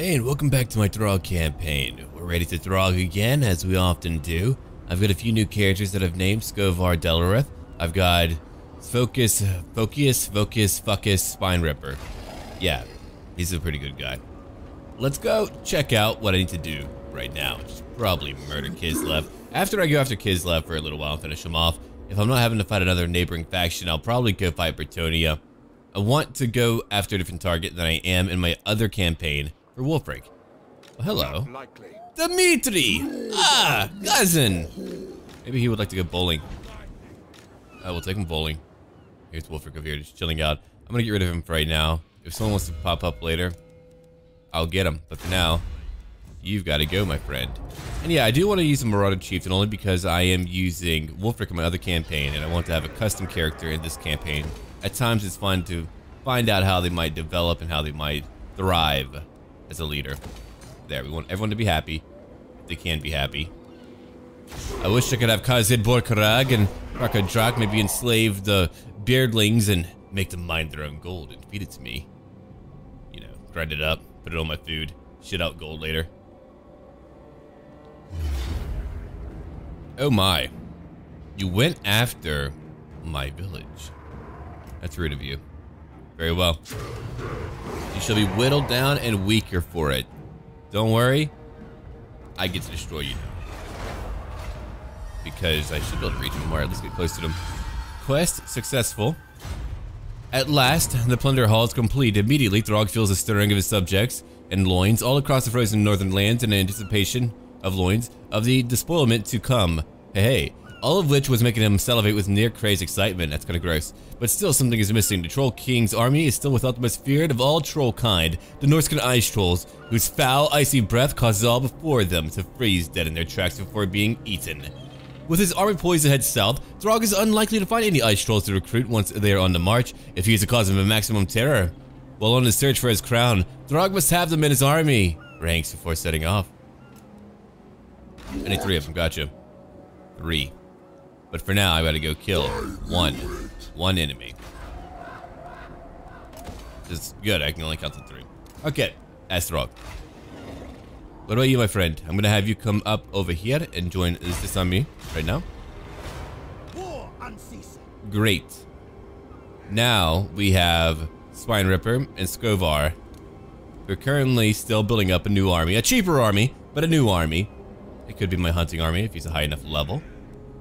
Hey, and welcome back to my Throgg campaign. We're ready to Throgg again, as we often do. I've got a few new characters that I've named Skovar Delareth. I've got Focus, Focus, Focus, Focus, Spine Ripper. Yeah, he's a pretty good guy. Let's go check out what I need to do right now, which is probably murder Kislev. After I go after Kislev for a little while and finish him off, if I'm not having to fight another neighboring faction, I'll probably go fight Bretonnia. I want to go after a different target than I am in my other campaign for Wulfrik. Well, hello. Dimitri! Ah, cousin! Maybe he would like to go bowling. I will take him bowling. Here's Wulfrik over here just chilling out. I'm gonna get rid of him for right now. If someone wants to pop up later, I'll get him. But for now, you've got to go, my friend. And yeah, I do want to use a Marauder Chieftain only because I am using Wulfrik in my other campaign, and I want to have a custom character in this campaign. At times, it's fun to find out how they might develop and how they might thrive as a leader. There, we want everyone to be happy. They can be happy. I wish I could have Kazid Borkarag and Kraka Drak maybe enslave the beardlings and make them mine their own gold and feed it to me. You know, grind it up, put it on my food, shit out gold later. Oh my. You went after my village. That's rude of you. Very well. You shall be whittled down and weaker for it. Don't worry. I get to destroy you now. Because I should be able to reach them more, at least get close to them. Quest successful. At last, the plunder hall is complete. Immediately, Throgg feels a stirring of his subjects and loins all across the frozen northern lands in anticipation of loins of the despoilment to come. Hey, hey, all of which was making him salivate with near crazy excitement. That's kind of gross. But still, something is missing. The Troll King's army is still without the most feared of all troll kind, the Norscan ice trolls, whose foul, icy breath causes all before them to freeze dead in their tracks before being eaten. With his army poised to head south, Throgg is unlikely to find any ice trolls to recruit once they are on the march if he is the cause of a maximum terror. While on his search for his crown, Throgg must have them in his army ranks before setting off. Need three of them, gotcha. Three. But for now, I gotta go kill one. One enemy. It's good, I can only count to three. Okay, that's What about you, my friend? I'm gonna have you come up over here and join this army right now. Great. Now we have Spine Ripper and Skovar. We're currently still building up a new army. A cheaper army, but a new army. It could be my hunting army if he's a high enough level.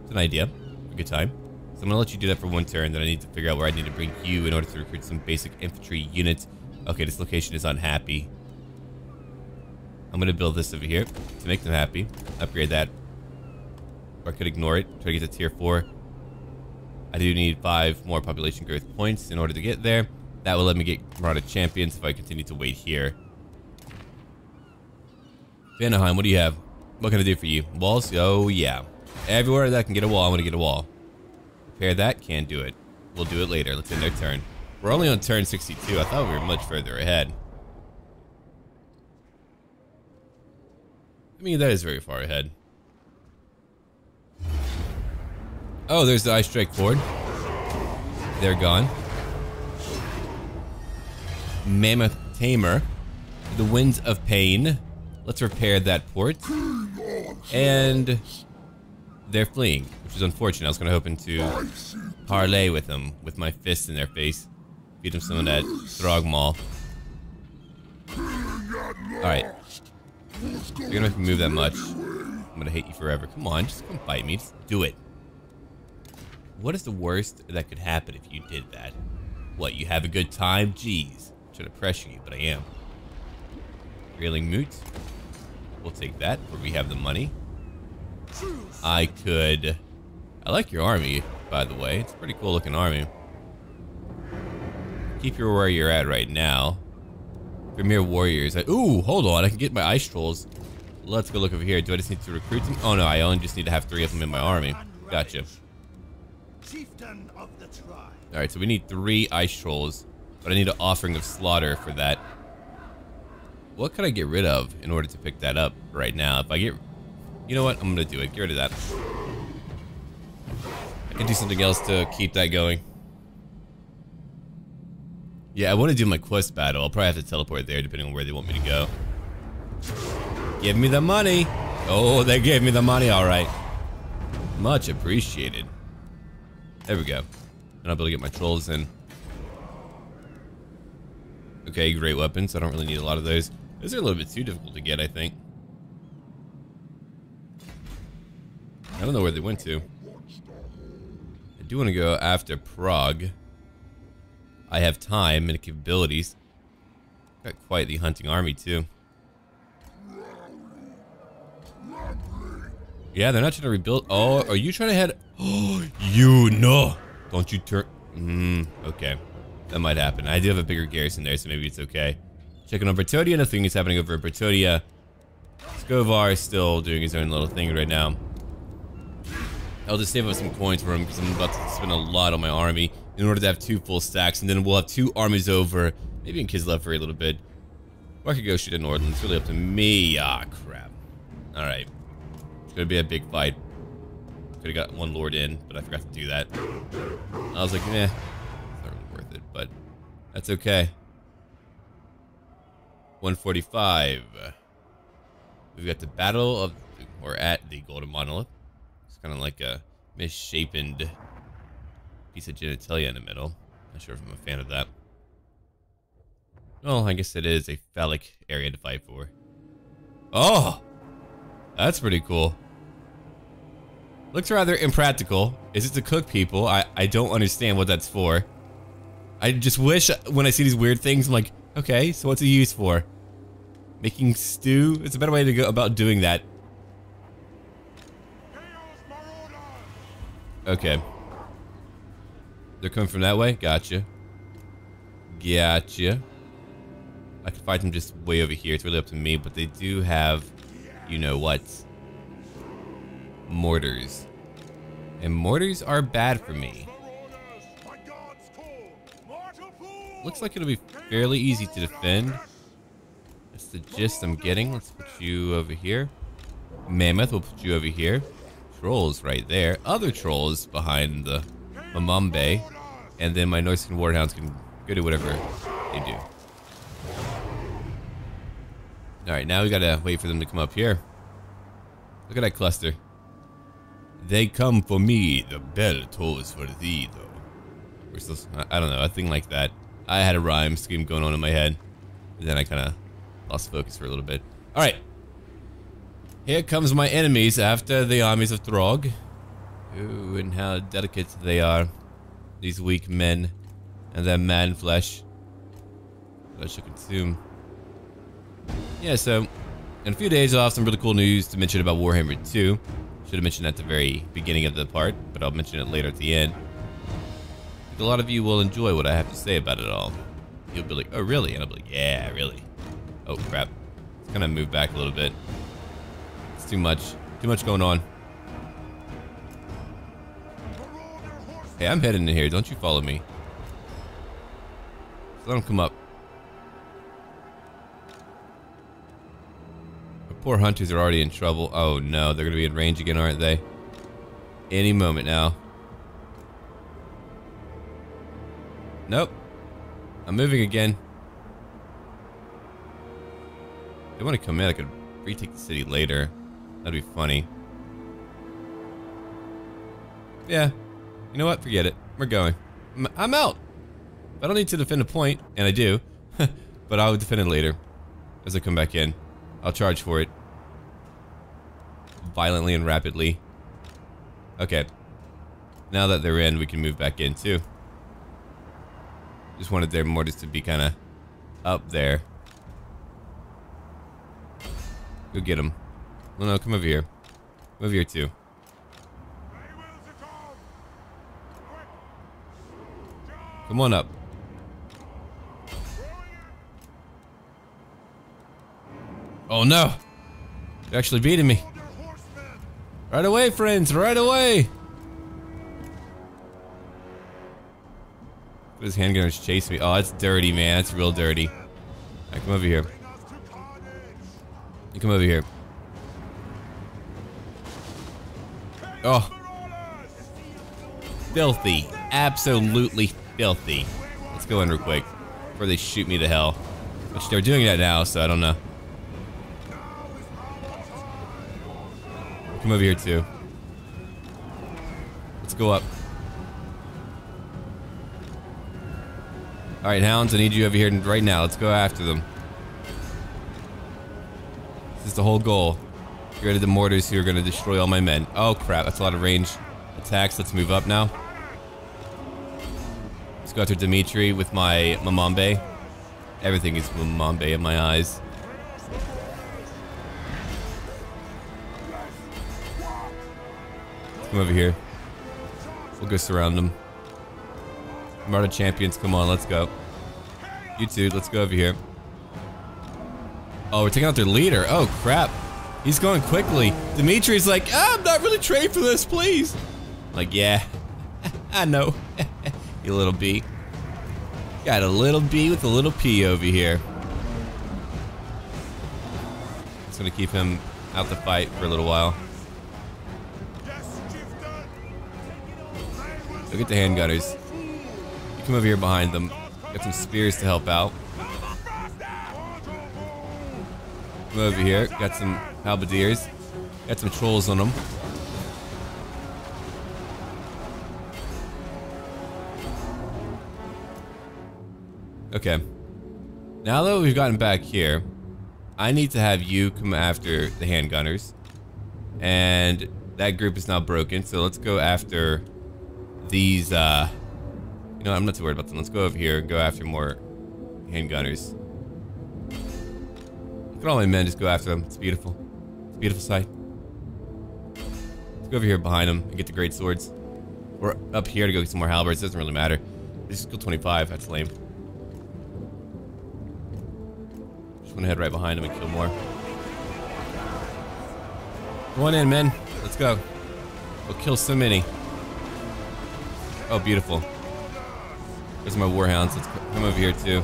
It's an idea. Good time. So I'm gonna let you do that for one turn, then I need to figure out where I need to bring you in order to recruit some basic infantry units. Okay, this location is unhappy. I'm gonna build this over here to make them happy. Upgrade that. Or I could ignore it, try to get to tier 4. I do need 5 more population growth points in order to get there. That will let me get Marauder Champions if I continue to wait here. Vanaheim, what do you have? What can I do for you? Walls? Oh, yeah. Everywhere that I can get a wall, I'm gonna get a wall. Repair that, can't do it. We'll do it later. Let's end their turn. We're only on turn 62. I thought we were much further ahead. I mean, that is very far ahead. Oh, there's the Ice Strike Ford. They're gone. Mammoth Tamer. The Winds of Pain. Let's repair that port. And they're fleeing, which is unfortunate. I was going to hoping to parlay with them with my fist in their face. Feed them some of that Throgg Maul. Alright. You're gonna make me move that much. I'm gonna hate you forever. Come on, just come fight me. Just do it. What is the worst that could happen if you did that? What, you have a good time? Jeez. I'm trying to pressure you, but I am. Railing Moot. We'll take that, where we have the money. I could... I like your army, by the way. It's a pretty cool looking army. Keep your where you're at right now. Premier Warriors. I, ooh, hold on. I can get my Ice Trolls. Let's go look over here. Do I just need to recruit them? Oh, no. I only just need to have three of them in my army. Gotcha. Chieftain of the tribe. Alright, so we need three Ice Trolls. But I need an offering of slaughter for that. What could I get rid of in order to pick that up right now? If I get... You know what? I'm to do it. Get rid of that. I can do something else to keep that going. Yeah, I want to do my quest battle. I'll probably have to teleport there depending on where they want me to go. Give me the money. Oh, they gave me the money, all right. Much appreciated. There we go. And I'll be able to get my trolls in. Okay, great weapons. I don't really need a lot of those. Those are a little bit too difficult to get, I think. Don't know where they went to. I do want to go after Praag. I have time and capabilities. Got quite the hunting army, too. Yeah, they're not trying to rebuild. Oh, are you trying to head? Oh, you know. Don't you turn. Hmm, okay. That might happen. I do have a bigger garrison there, so maybe it's okay. Checking on Bretonnia. Nothing is happening over at. Skovar is still doing his own little thing right now. I'll just save up some coins for him because I'm about to spend a lot on my army in order to have two full stacks, and then we'll have two armies over, maybe in Kislev for a little bit. Or I could go shoot at Nordland. It's really up to me. Ah, crap. All right. It's gonna be a big fight. Could have got one lord in, but I forgot to do that. I was like, eh, it's not really worth it, but that's okay. 145. We've got the Battle of, or at the Golden Monolith. Kind of like a misshapen piece of genitalia in the middle. Not sure if I'm a fan of that. Well, I guess it is a phallic area to fight for. Oh! That's pretty cool. Looks rather impractical. Is it to cook people? I, I don't understand what that's for. I just wish when I see these weird things, I'm like, okay, so what's it used for? Making stew? It's a better way to go about doing that. Okay. They're coming from that way? Gotcha. Gotcha. I can fight them just way over here. It's really up to me, but they do have, you know what mortars. And mortars are bad for me. Looks like it'll be fairly easy to defend. That's the gist I'm getting. Let's put you over here. Mammoth, we'll put you over here. Trolls right there. Other trolls behind the Mamambe. And then my Norscan Warhounds can go do whatever they do. Alright, now we gotta wait for them to come up here. Look at that cluster. They come for me, the bell tolls for thee, though. We're still, I don't know, a thing like that. I had a rhyme scheme going on in my head. And then I kind of lost focus for a little bit. Alright. Here comes my enemies after the armies of Throgg. Ooh, and how delicate they are. These weak men. And their man flesh. That I should consume. Yeah, so... In a few days, I'll have some really cool news to mention about Warhammer 2. Should have mentioned that at the very beginning of the part, but I'll mention it later at the end. a lot of you will enjoy what I have to say about it all. You'll be like, oh really? And I'll be like, yeah, really. Oh crap. It's gonna move back a little bit. Too much. Too much going on. Hey, I'm heading in here. Don't you follow me. Just let them come up. poor hunters are already in trouble. Oh no, they're going to be in range again, aren't they? Any moment now. Nope. I'm moving again. They want to come in, I could retake the city later. That'd be funny. Yeah. You know what? Forget it. We're going. I'm out. I don't need to defend a point, and I do. but I'll defend it later as I come back in. I'll charge for it. Violently and rapidly. Okay. Now that they're in, we can move back in too. Just wanted their mortars to be kind of up there. Go get them. No, no, come over here. Come over here too. Come on up. Oh no! They're actually beating me. Right away, friends, right away! This handgunners chase me. Oh, that's dirty, man. That's real dirty. Right, come over here. You come over here. Oh. Filthy. Absolutely filthy. Let's go in real quick. Before they shoot me to hell. Which they're doing that now, so I don't know. Come over here too. Let's go up. Alright, Hounds, I need you over here right now. Let's go after them. This is the whole goal. Get rid of the mortars who are going to destroy all my men. Oh crap, that's a lot of range attacks. Let's move up now. Let's go after Dimitri with my Mamambe. Everything is Mamambe in my eyes. Come over here. We'll go surround them. Marauder champions, come on, let's go. You two, let's go over here. Oh, we're taking out their leader. Oh, crap. He's going quickly. Dimitri's like, ah, I'm not really trained for this, please. I'm like, yeah, I know. you little bee. Got a little bee with a little P over here. It's gonna keep him out the fight for a little while. Look at the handgunners. You come over here behind them. Got some spears to help out. Come over here. Got some halberdiers. Got some trolls on them. Okay. Now that we've gotten back here, I need to have you come after the handgunners. And that group is now broken, so let's go after these, uh... You know, I'm not too worried about them. Let's go over here and go after more handgunners. Look at all my men just go after them. It's beautiful. Beautiful sight. Let's go over here behind them and get the great swords. We're up here to go get some more halberds. Doesn't really matter. This is skill 25. That's lame. Just want to head right behind him and kill more. Go on in, men. Let's go. We'll kill so many. Oh, beautiful. There's my warhounds. Let's come over here too.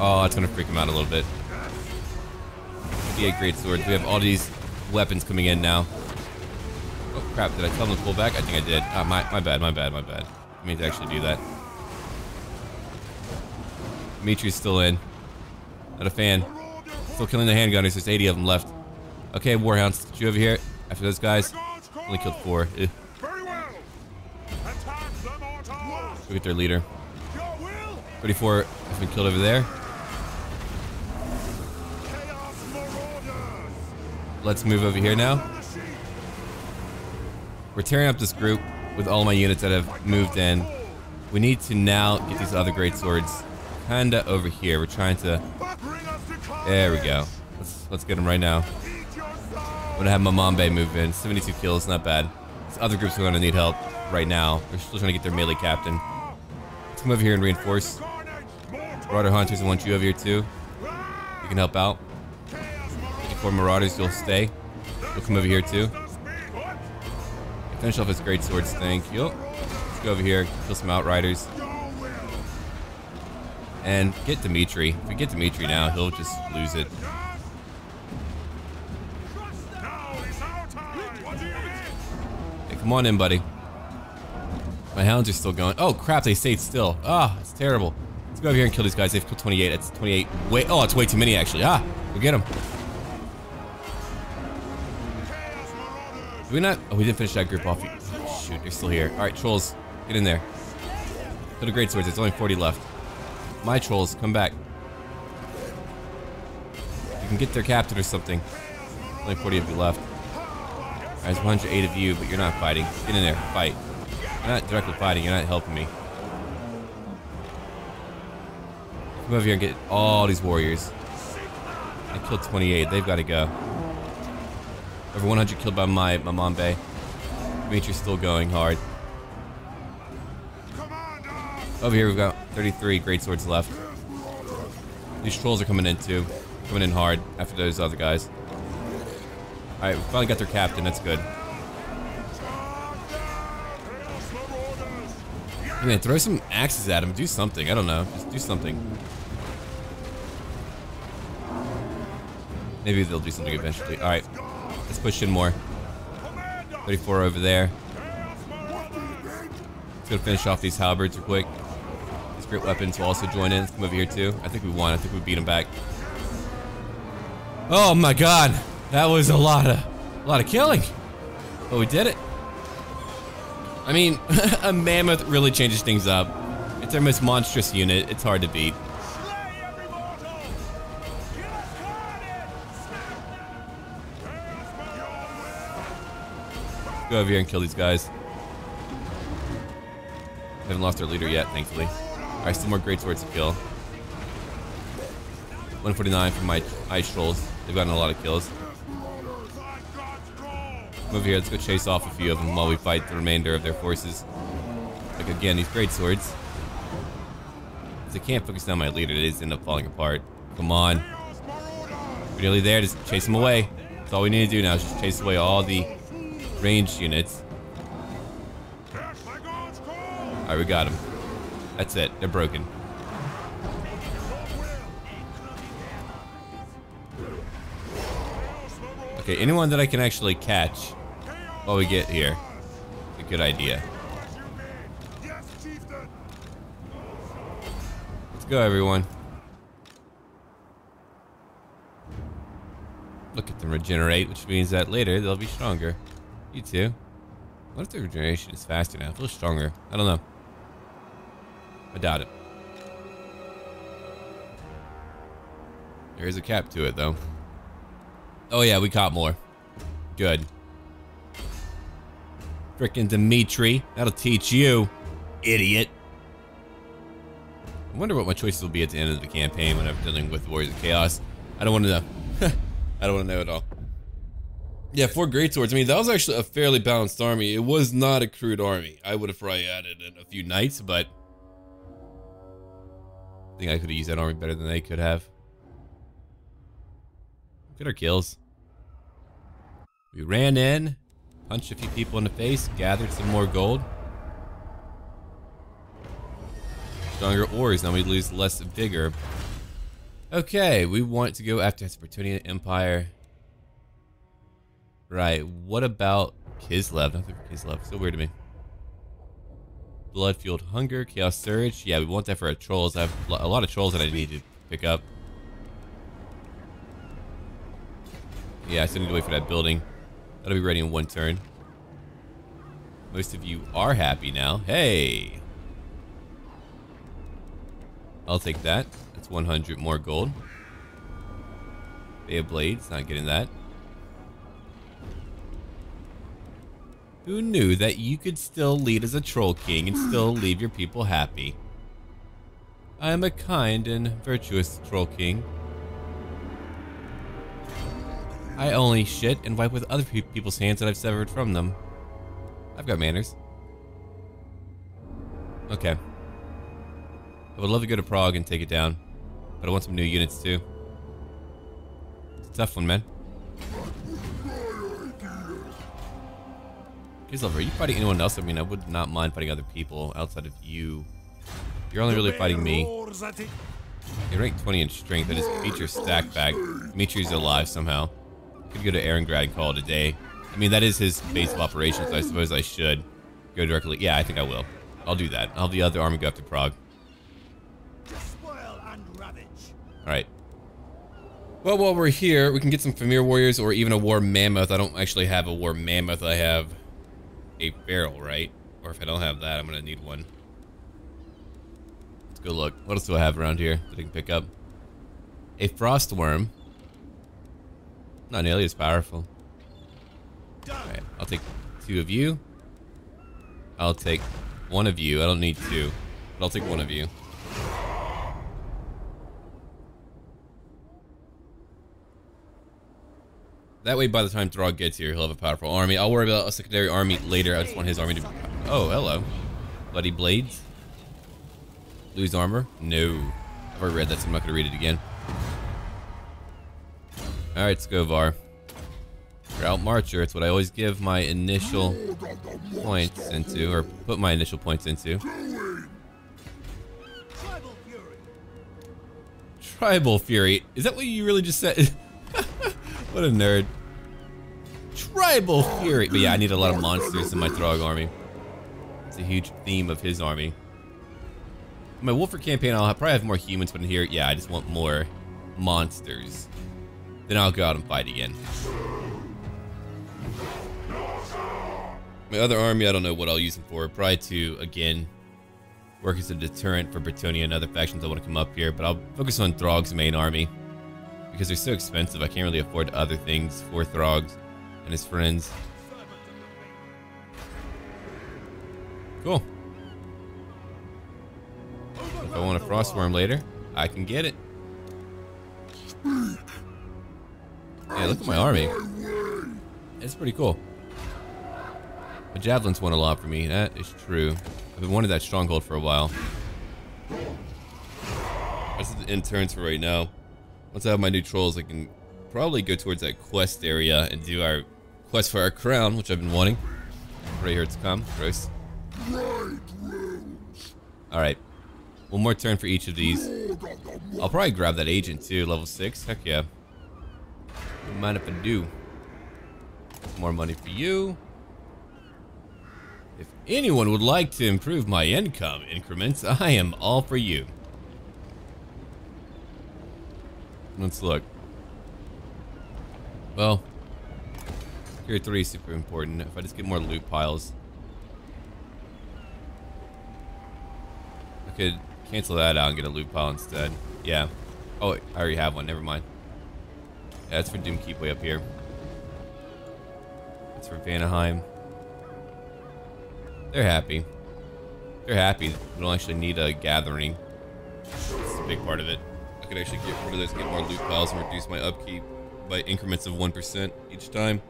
Oh, that's gonna freak him out a little bit. 58 great swords. We have all these weapons coming in now. Oh crap! Did I tell them to pull back? I think I did. Ah, my my bad. My bad. My bad. I mean to actually do that. Dimitri's still in. Not a fan. Still killing the handgunners. There's 80 of them left. Okay, warhounds. Get you over here. After those guys. Only killed four. Ew. Look at their leader. 34 has been killed over there. Let's move over here now. We're tearing up this group with all my units that have moved in. We need to now get these other great swords kinda over here. We're trying to... There we go. Let's, let's get them right now. I'm gonna have Mamambe move in. 72 kills, not bad. These other groups are gonna need help right now. They're still trying to get their melee captain. Let's come over here and reinforce. Marauder Hunters, I want you over here too. You can help out. 54 Marauders, you'll stay. You'll come over here too. Finish off his great swords, thank you. Let's go over here, kill some Outriders. And get Dimitri. If we get Dimitri now, he'll just lose it. Hey, come on in, buddy. My hounds are still going. Oh, crap, they stayed still. Ah, oh, it's terrible. Let's go over here and kill these guys. They've killed 28. It's 28. Wait, oh, it's way too many, actually. Ah, go get them. Did we not? Oh, we didn't finish that group off. Shoot, they're still here. All right, trolls, get in there. Kill the great swords. There's only 40 left. My trolls, come back. You can get their captain or something. Only 40 of you left. There's 108 of you, but you're not fighting. Get in there, fight. You're not directly fighting, you're not helping me. Come over here and get all these warriors. I killed 28, they've got to go. Over 100 killed by my, my Mambe. Dimitri's still going hard. Over here we've got 33 great swords left. These trolls are coming in too. Coming in hard after those other guys. Alright, we finally got their captain, that's good. Man, throw some axes at him. Do something. I don't know. Just do something. Maybe they'll do something eventually. Alright. Let's push in more. 34 over there. Let's go finish off these halberds real quick. These great weapons will also join in. Let's come over here too. I think we won. I think we beat them back. Oh my god. That was a lot of, A lot of killing. But we did it. I mean, a mammoth really changes things up. It's our most monstrous unit. It's hard to beat. Go over here and kill these guys. Haven't lost our leader yet, thankfully. Alright, still more great swords to kill. 149 for my ice trolls. They've gotten a lot of kills. Move here, let's go chase off a few of them while we fight the remainder of their forces. Like again, these great swords. Because I can't focus down my leader, they just end up falling apart. Come on. We're nearly there, just chase them away. That's all we need to do now is just chase away all the ranged units. Alright, we got them. That's it. They're broken. Okay, anyone that I can actually catch while we get here. A good idea. Let's go, everyone. Look at them regenerate, which means that later they'll be stronger. You too. What if the regeneration is faster now? It feels stronger. I don't know. I doubt it. There is a cap to it, though. Oh, yeah, we caught more. Good. Frickin' Dimitri. That'll teach you, idiot. I wonder what my choices will be at the end of the campaign when I'm dealing with Warriors of Chaos. I don't want to know. I don't want to know at all. Yeah, four great swords. I mean, that was actually a fairly balanced army. It was not a crude army. I would have probably added in a few knights, but I think I could have used that army better than they could have. Look at our kills. We ran in, punched a few people in the face, gathered some more gold. Stronger ores, now we lose less vigor. Okay, we want to go after Spartanian Empire. Right, what about Kislev? Nothing for Kislev, so weird to me. Blood Fueled Hunger, Chaos Surge. Yeah, we want that for our trolls. I have a lot of trolls that I need to pick up. Yeah, I still need to wait for that building. That'll be ready in one turn. Most of you are happy now. Hey! I'll take that. That's 100 more gold. Bay of Blades, not getting that. Who knew that you could still lead as a troll king and still leave your people happy? I am a kind and virtuous troll king. I only shit and wipe with other pe people's hands that I've severed from them. I've got manners. Okay. I would love to go to Praag and take it down, but I want some new units too. It's a tough one, man. Kislev, are you fighting anyone else? I mean, I would not mind fighting other people outside of you. You're only really fighting me. You're ranked 20 in strength. That is feature stack back. Dimitri's alive somehow. Could go to Erengrad and call it a day. I mean, that is his base of operations. I suppose I should go directly. Yeah, I think I will. I'll do that. I'll have the other army go after Praag. Alright. Well, while we're here, we can get some Fimir warriors or even a war mammoth. I don't actually have a war mammoth. I have a barrel, right? Or if I don't have that, I'm gonna need one. Let's go look. What else do I have around here that I can pick up? A frost worm. Not nearly as powerful. Alright, I'll take two of you. I'll take one of you. I don't need two, but I'll take one of you. That way, by the time Throgg gets here, he'll have a powerful army. I'll worry about a secondary army later. I just want his army to be... Oh, hello. Bloody Blades. Lose armor? No. I've already read that, so I'm not going to read it again. Alright, Skovar. Route Marcher, it's what I always give my initial points into, or put my initial points into. Tribal Fury. Is that what you really just said? what a nerd. Tribal Fury. But yeah, I need a lot of monsters in my Throgg army. It's a huge theme of his army. My Wulfrik campaign, I'll probably have more humans, but in here, yeah, I just want more monsters. Then I'll go out and fight again. My other army, I don't know what I'll use them for. Probably to, again, work as a deterrent for Bretonnia and other factions that want to come up here. But I'll focus on Throgg's main army. Because they're so expensive, I can't really afford other things for Throggs and his friends. Cool. If I want a Frostworm later, I can get it. Yeah, look at my army. It's pretty cool. The javelins won a lot for me. That is true. I've been wanting that stronghold for a while. That's the interns for right now. Once I have my new trolls, I can probably go towards that quest area and do our quest for our crown, which I've been wanting. Right here it's come. Gross. Alright. One more turn for each of these. I'll probably grab that agent too, level 6. Heck yeah. Don't mind if I do. More money for you. If anyone would like to improve my income increments, I am all for you. Let's look. Well, tier 3 is super important. If I just get more loot piles. I could cancel that out and get a loot pile instead. Yeah. Oh, I already have one. Never mind. Yeah, that's for Doomkeep way up here. That's for Vanaheim. They're happy. They're happy. We don't actually need a gathering. That's a big part of it. I could actually get rid of those, get more loot piles, and reduce my upkeep by increments of 1% each time.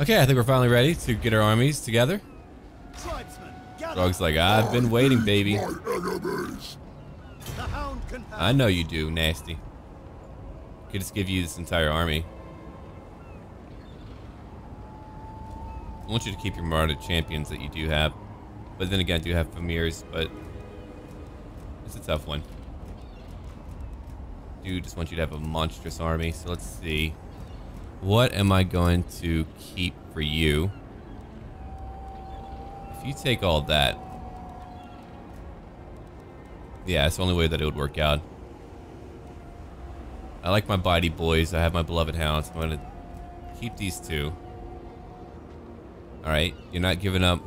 Okay, I think we're finally ready to get our armies together. Dog's like, I've been waiting, baby. I know you do, nasty. Could just give you this entire army. I want you to keep your Marauder champions that you do have. But then again, I do have Fimirs, but it's a tough one. Do just want you to have a monstrous army. So let's see. What am I going to keep for you? If you take all that. Yeah, it's the only way that it would work out. I like my body boys. I have my beloved hounds. I'm going to keep these two. Alright, you're not giving up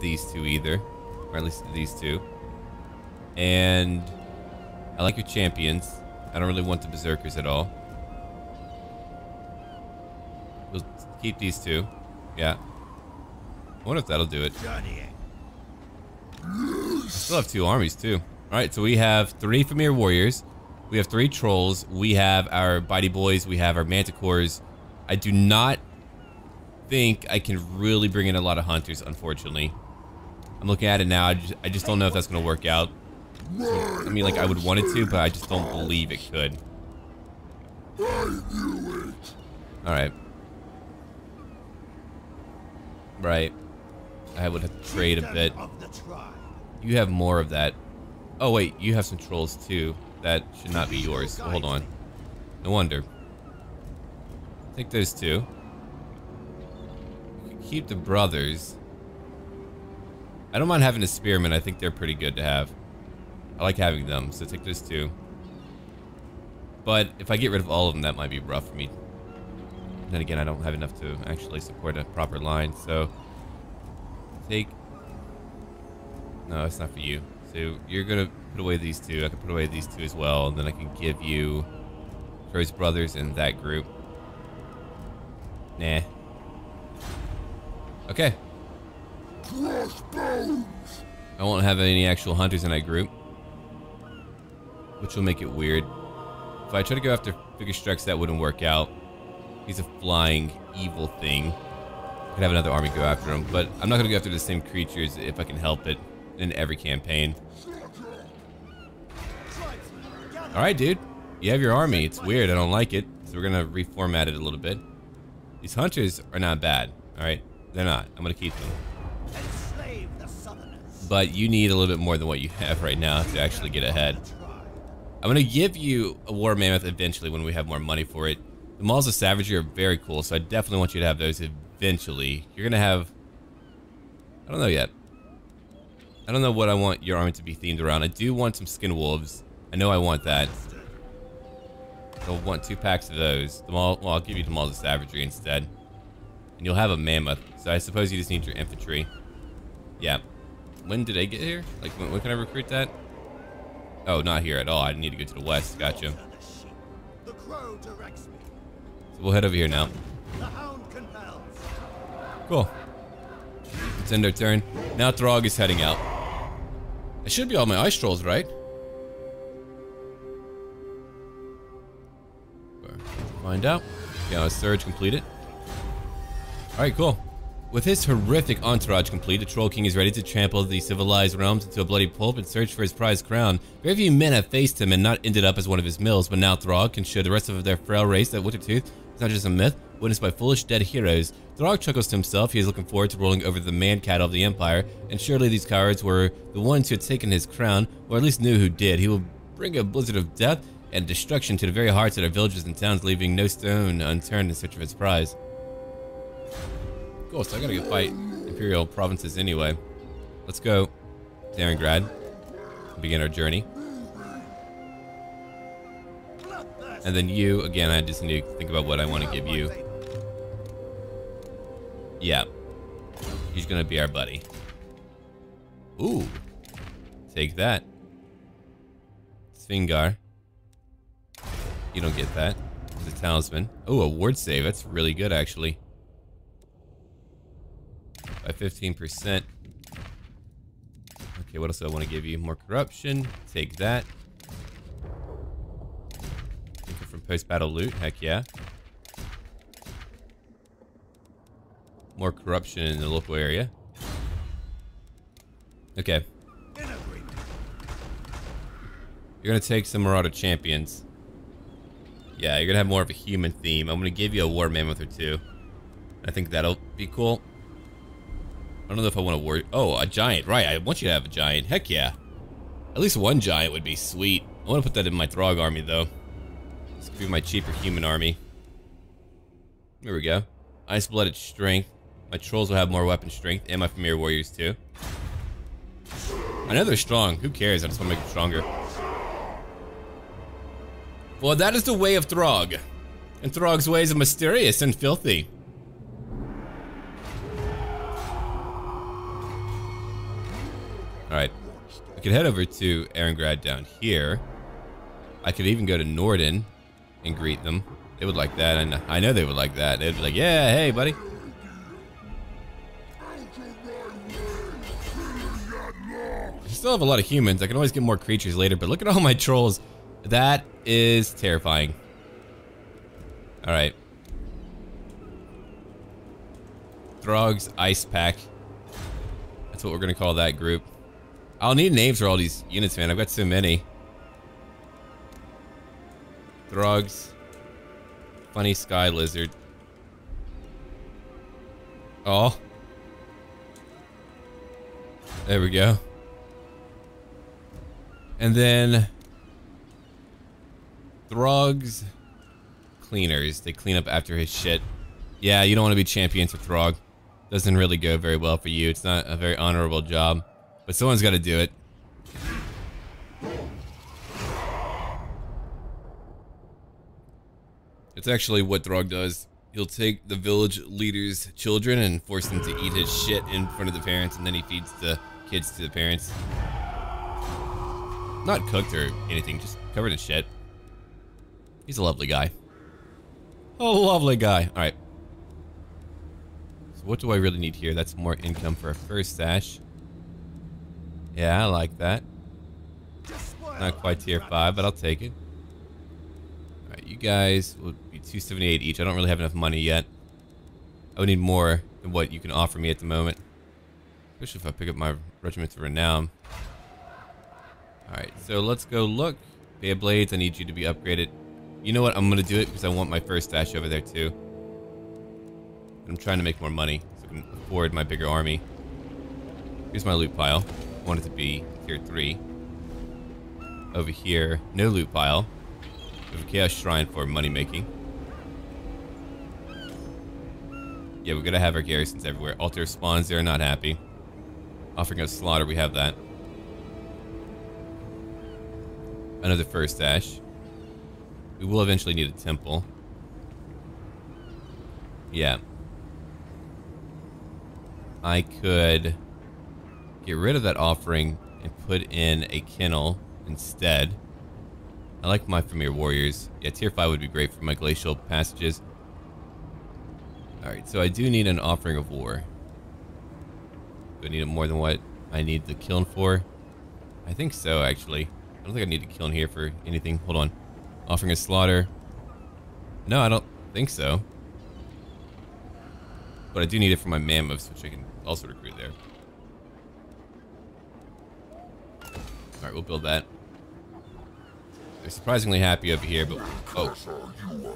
these two either. Or at least these two. And I like your champions. I don't really want the berserkers at all. We'll keep these two. Yeah. I wonder if that'll do it. I still have two armies too. Alright, so we have three Fimir warriors. We have three trolls. We have our body boys. We have our manticores. I do not think I can really bring in a lot of hunters, unfortunately. I'm looking at it now. I just, I just don't know if that's going to work out. I mean, like, I would want it to, but I just don't believe it could. Alright. Right. I would have to trade a bit. You have more of that. Oh, wait. You have some trolls, too. That should not be yours. hold on. No wonder. Take those two keep the brothers. I don't mind having a spearman. I think they're pretty good to have. I like having them, so take those two. But if I get rid of all of them, that might be rough for me. Then again, I don't have enough to actually support a proper line, so... Take... No, it's not for you. So you're gonna put away these two. I can put away these two as well, and then I can give you Troy's brothers in that group. Nah, Okay. I won't have any actual hunters in that group. Which will make it weird. If I try to go after Figure Strikes, that wouldn't work out. He's a flying evil thing. Could have another army go after him, but I'm not going to go after the same creatures if I can help it in every campaign. Alright, dude. You have your army. It's weird. I don't like it. So we're going to reformat it a little bit. These hunters are not bad. Alright. They're not. I'm gonna keep them. But you need a little bit more than what you have right now to actually get ahead. I'm gonna give you a War Mammoth eventually when we have more money for it. The Maws of Savagery are very cool, so I definitely want you to have those eventually. You're gonna have... I don't know yet. I don't know what I want your army to be themed around. I do want some Skin Wolves. I know I want that. I'll want two packs of those. The Maul, well, I'll give you the Maul of Savagery instead. And you'll have a Mammoth, so I suppose you just need your infantry. Yeah. When did I get here? Like, when, when can I recruit that? Oh, not here at all. I need to go to the west. Gotcha. The crow directs we'll head over here now. The hound compels. Cool. Let's end our turn. Now Throgg is heading out. It should be all my ice trolls, right? Find out. Yeah, surge completed. Alright, cool. With his horrific entourage complete, the Troll King is ready to trample the civilized realms into a bloody pulp and search for his prized crown. Very few men have faced him and not ended up as one of his mills, but now Throgg can show the rest of their frail race that Wintertooth not just a myth, witnessed by foolish dead heroes. Throgg chuckles to himself, he is looking forward to rolling over the man-cattle of the Empire, and surely these cowards were the ones who had taken his crown, or at least knew who did. He will bring a blizzard of death and destruction to the very hearts of their villages and towns, leaving no stone unturned in search of his prize. Cool, so I gotta go fight Imperial provinces anyway. Let's go to Erengrad begin our journey. And then you, again, I just need to think about what I want to give you. Yeah. He's gonna be our buddy. Ooh. Take that. Svingar. You don't get that. It's a talisman. Oh, a ward save. That's really good, actually. By 15%. Okay, what else do I want to give you? More corruption. Take that. From post-battle loot. Heck yeah. More corruption in the local area. Okay. You're gonna take some Marauder champions. Yeah, you're gonna have more of a human theme. I'm gonna give you a war mammoth or two. I think that'll be cool. I don't know if I want to war. Oh, a giant. Right, I want you to have a giant. Heck yeah. At least one giant would be sweet. I want to put that in my Throgg army, though. Be my cheaper human army. There we go. Ice-blooded strength. My trolls will have more weapon strength, and my familiar warriors, too. I know they're strong. Who cares? I just want to make them stronger. Well, that is the way of Throgg. And Throgg's ways are mysterious and filthy. Alright. We could head over to Erengrad down here. I could even go to Norden and greet them. They would like that, and I know they would like that. They'd be like, yeah, hey, buddy. I still have a lot of humans. I can always get more creatures later, but look at all my trolls. That is terrifying. All right. Throgg's Ice Pack. That's what we're going to call that group. I'll need names for all these units, man. I've got so many. Throgg's. Funny Sky Lizard. Oh. There we go. And then Throgg's cleaners. They clean up after his shit. Yeah, you don't want to be champion for Throgg. Doesn't really go very well for you. It's not a very honorable job. But someone's got to do it. It's actually what Throgg does. He'll take the village leader's children and force them to eat his shit in front of the parents, and then he feeds the kids to the parents. Not cooked or anything, just covered in shit. He's a lovely guy. Oh, lovely guy. All right. So what do I really need here? That's more income for a first stash. Yeah, I like that. Not quite tier 5, but I'll take it. Alright, you guys will 278 each. I don't really have enough money yet. I would need more than what you can offer me at the moment. Especially if I pick up my regiment of renown. Alright, so let's go look. Bay Blades, I need you to be upgraded. You know what? I'm going to do it because I want my first stash over there too. I'm trying to make more money so I can afford my bigger army. Here's my loot pile. I want it to be tier 3. Over here, no loot pile. We have a Chaos Shrine for money making. Yeah, we're gonna have our garrisons everywhere. Altar spawns, they're not happy. Offering us slaughter, we have that. Another first dash. We will eventually need a temple. Yeah. I could get rid of that offering and put in a kennel instead. I like my Familiar Warriors. Yeah, tier 5 would be great for my glacial passages. Alright, so I do need an offering of war. Do I need it more than what I need the kiln for? I think so, actually. I don't think I need a kiln here for anything. Hold on. Offering a slaughter. No, I don't think so. But I do need it for my mammoths, which I can also recruit there. Alright, we'll build that. They're surprisingly happy over here, but... Oh,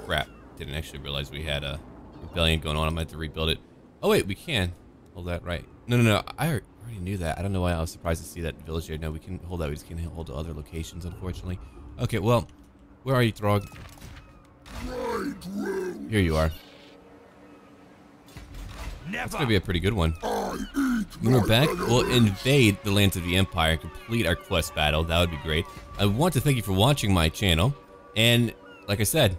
crap. Didn't actually realize we had a rebellion going on. I might have to rebuild it. Oh, wait, we can. Hold that right. No, no, no. I already knew that. I don't know why I was surprised to see that village there. No, we can hold that. We just can't hold to other locations, unfortunately. Okay, well, where are you, Throgg? Here you are. That's gonna be a pretty good one. When we're back, we'll invade the lands of the Empire and complete our quest battle. That would be great. I want to thank you for watching my channel. And like I said,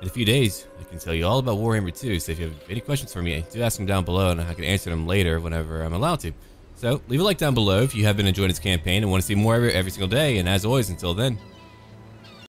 in a few days, I can tell you all about Warhammer 2. So if you have any questions for me, do ask them down below and I can answer them later whenever I'm allowed to. So leave a like down below if you have been enjoying this campaign and want to see more it every single day. And as always, until then,